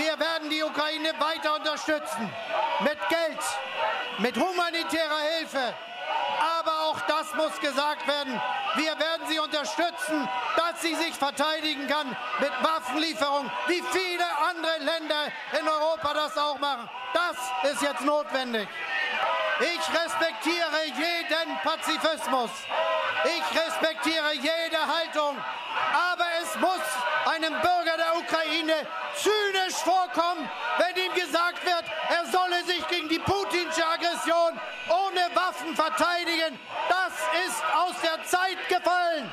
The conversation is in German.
Wir werden die Ukraine weiter unterstützen. Mit Geld, mit humanitärer Hilfe. Aber auch das muss gesagt werden. Wir werden sie unterstützen, dass sie sich verteidigen kann mit Waffenlieferungen, wie viele andere Länder in Europa das auch machen. Das ist jetzt notwendig. Ich respektiere jeden Pazifismus. Ich respektiere jede Haltung. Aber einem Bürger der Ukraine zynisch vorkommen, wenn ihm gesagt wird, er solle sich gegen die putinsche Aggression ohne Waffen verteidigen. Das ist aus der Zeit gefallen.